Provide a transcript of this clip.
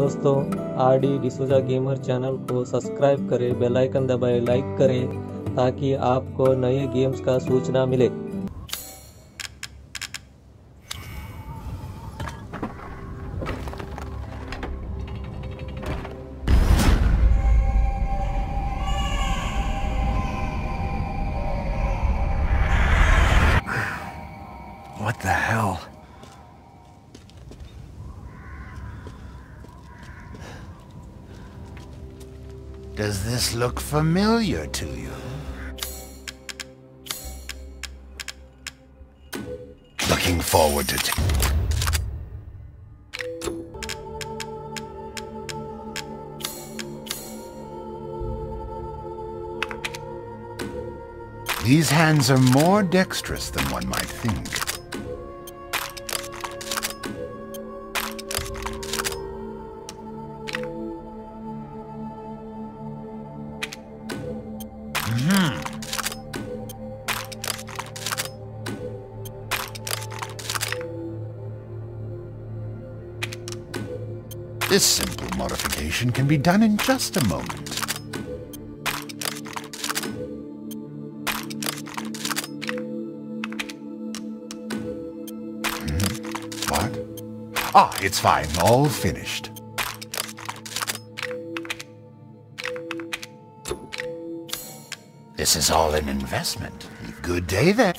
दोस्तों R D D'Souza gamer channel को subscribe करें, बेल आइकन दबाएँ, लाइक करें, ताकि आपको नए गेम्स का सूचना मिले। Does this look familiar to you? Looking forward to These hands are more dexterous than one might think. This simple modification can be done in just a moment. Hmm, What? Ah, it's fine. All finished. This is all an investment. Good day then.